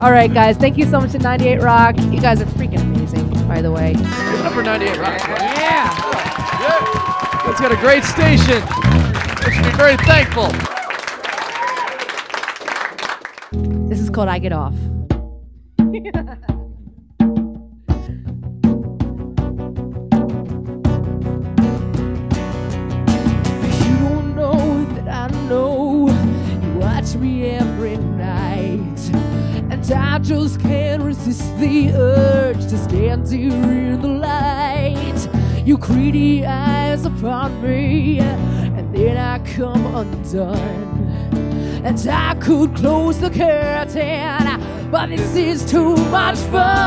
All right, guys. Thank you so much to 98 Rock. You guys are freaking amazing, by the way. Give it up for 98 Rock. Yeah. Yeah. It's got a great station. We should be very thankful. This is called I Get Off. just can't resist the urge to stand here in the light. Your greedy eyes upon me, and then I come undone. And I could close the curtain, but this is too much fun.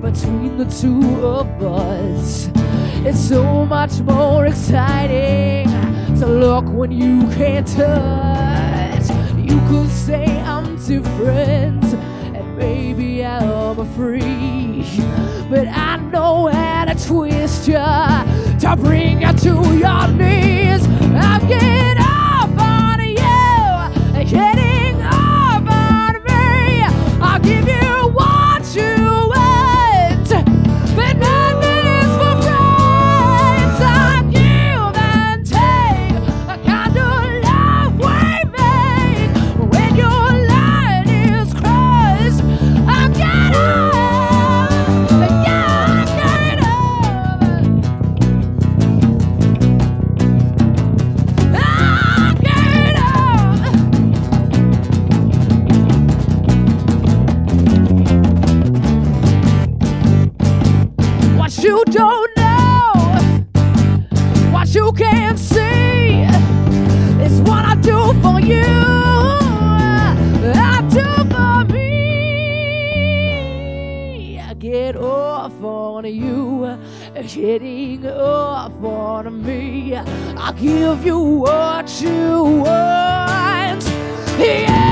Between the two of us. It's so much more exciting to look when you can't touch. You could say I'm different, and maybe I'm a freak, but I know how to twist you to bring you to your knees. What you can't see, is what I do for you. I do for me. I get off on you, getting off on me. I give you what you want. Yeah.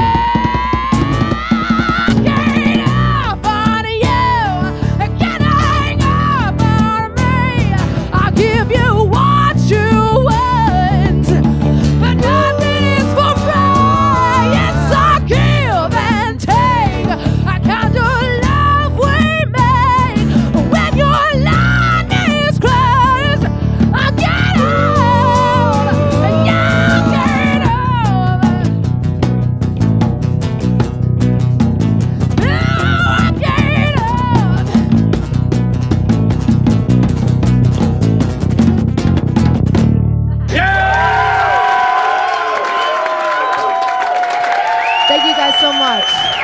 So much.